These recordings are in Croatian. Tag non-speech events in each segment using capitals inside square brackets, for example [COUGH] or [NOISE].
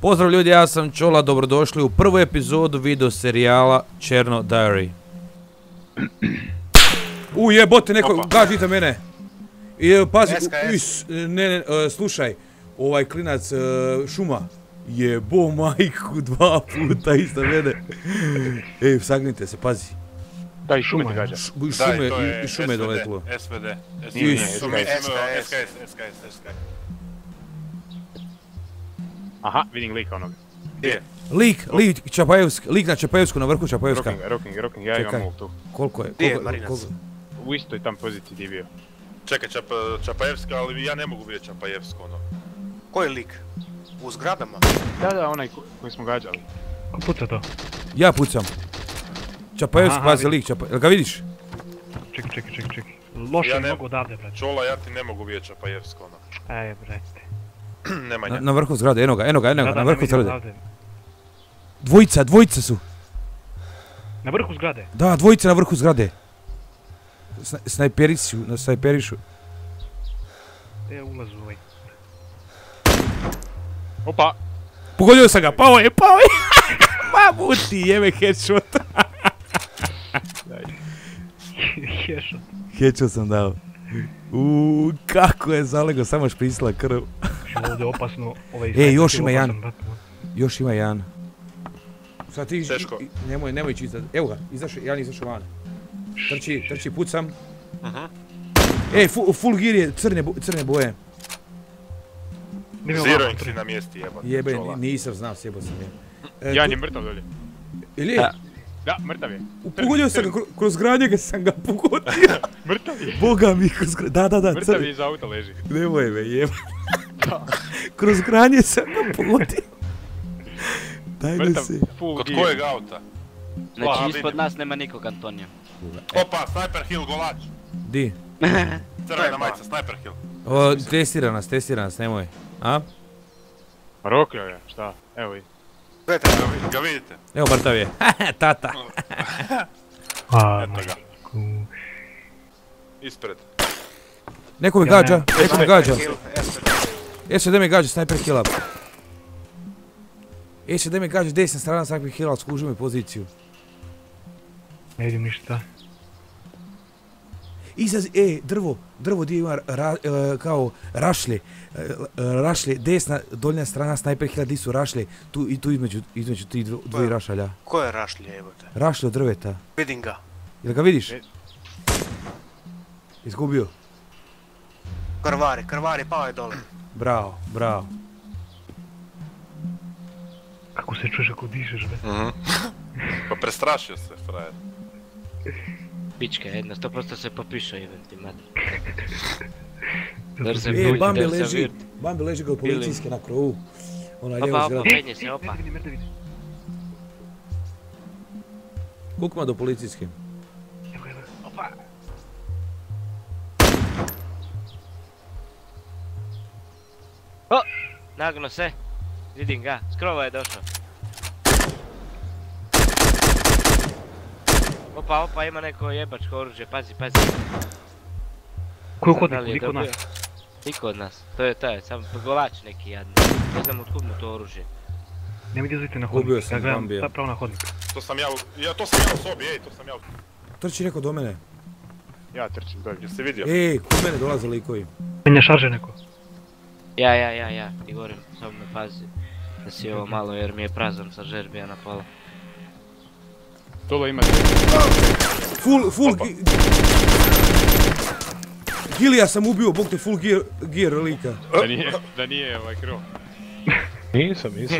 Pozdrav ljudi, ja sam Čola, dobrodošli u prvu epizodu video serijala Černo Diary. U jebote, neko gađite mene. I pazi, is, ne, ne, e, slušaj, ovaj klinac e, šuma. Jebo majku [LAUGHS] dva puta isto mene. Ej, sagnite se, pazi. Da, i šume ti gađa. Šume, i šume je doletilo. SVD. Nije, SVD. SKS, SKS, SKS. Aha, vidim lika onog. Gdje? Lik, lik, Čapajevsk, lik na Čapajevsku, na vrhu Čapajevska. Rocking, rocking, rocking, ja Čekaj. imam ult tu. Koliko je? Gdje je Marinac? U istoj tam poziciji di je bio. Čekaj, Čapa- Čapajevska, ali ja ne mogu vidjeti Čapajevsko, ono. Koji lik? U zgradama? Da, da, onaj ko- koji smo gađali. Ko puca to? Ja pucam. Čapajevsk, pazi lik, Čapa... Jel ga vidiš? Čekaj, čekaj, čekaj, čekaj. Loše Ja ne- mogu odavde, brate. Čola, ja ti ne mogu vidjeti Čapajevsko, ono. Ej, brate. [CLEARS THROAT] Nemanja. Na, na vrhu zgrade, eno ga, eno ga, eno ga, Da, da, na vrhu zgrade. Dvojica, dvojica su. Na vrhu zgrade. Da, dvojica na vrhu zgrade. Sna, snajperišu, na snajperišu. E, ulazu ovaj. Opa! Pogodio sam ga, pao je, pao je. [LAUGHS] Mamuti, jebe headshot. [LAUGHS] Headshot. Headshot sam dao. Uuu, kako je zalego, samo šprisla krv. Što ovdje opasno. Ovaj E, još ima opasan, jedan. Još ima jedan. Sad ti, Teško. nemoj, nemoj ići iza- Evo ga, izašao, jedan izašao van. Trči, trči, pucam. Mhm. E, fu, full gear je crne, bo- crne boje. Ovako, si na mjesti, jebate. Jebe, Čola. nisam znao, sjebo sam je. E, Jan tu- je mrtav dolje. Ili je? Da. Mrtav je. U- Pogodio sam ga, kro- kroz gradnje ga sam ga pogodio. [LAUGHS] Mrtav je. Boga mi, kroz gra- Da, da, da, Mrtav je iza auta leži. Nemoj me, jeba. [LAUGHS] kroz granje sam ga pogodio. Daj Mrtav, se. Kod kojeg auta? Znači ispod nas nema nikog Antonija. Opa, Sniper Hill, golač. Di? [LAUGHS] Crvena majica, Sniper Hill. O, testira nas, testira nas, nemoj. A? Rokio je, šta? Evo i. Gledajte, Ga vi- Ga vidite? Evo, mrtav je. [LAUGHS] Tata. A, Eto ga. Ispred. Neko Ja gađa, ne. neko me gađa. SVD. SVD me gađa, sniper kill up. SVD me gađa, desna strana sniper kill up, skuži mi poziciju. Ne vidim ništa. Iza, e, drvo, drvo gdje ima ra, e, kao rašlje, e, e, rašlje, desna, donja strana sniper killa, di su rašlje, tu i tu između, između dvoji Pa. rašalja. Ko je rašlje, jebote? Rašlje od drveta. Vidim ga. Jel ga vidiš? E. Izgubio. Krvari, krvari, pao je dole. Bravo, bravo. Kako se čuješ ako dišeš, bre? [LAUGHS] Pa prestrašio se, frajer. Pička jedna, 100% se popišao even ti mat. Dar se E, Bambi leži. Bambi leži kod Bili. policijske na krovu. Ona lijevo Opa, zgrada. opa, penje se, opa. Ima do policijske? Evo Opa! Nagno se. Vidim ga, skrova je došao. Opa, opa, ima neko jebačko oružje, pazi, pazi. Ko Da li je Niko od nas. Niko od nas, to je taj, sam golač neki jadni. Ne znam otkud mu to oružje. Ne mi dizajte na hodnik. Ubio sam ja gledam Bambija. pravo na hodnik. To sam ja, u- ja to sam ja u sobi, ej, to sam ja u... Trči neko do mene. Ja trčim dolje. Jesi vidio? Ej, kod mene dolaze likovi. Penja šarže neko. Ja, ja, ja, ja, ti govorim, samo me pazi. Da si ovo malo jer mi je prazan sa žerbija na pola. Dole ima Full, full gi- Gilija sam ubio, bog te full gear, gear lika. Da nije, da nije ovaj krov. [LAUGHS] Nisam, nisam.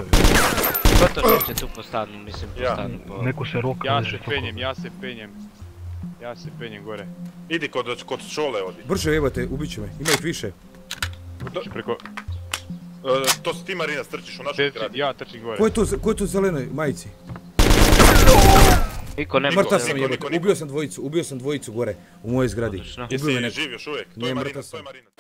Ko to neće tu po stanu, mislim po Ja. stanu po... Neko se roka. Ja se penjem, ja se penjem. Ja se penjem gore. Idi kod, kod Čole odi. Brže jebate, ubit će me, ima ih više. Znači preko... E, to si ti Marina, strčiš u našu Trči, zgradu. ja trčim gore. Ko je ko to zelenoj majici? Niko ne Mrtav sam niko, jebate, niko, niko. ubio sam dvojicu, ubio sam dvojicu gore, u mojoj zgradi. Odlično. Jesi živ još uvijek? To je Marina, to je. Marina.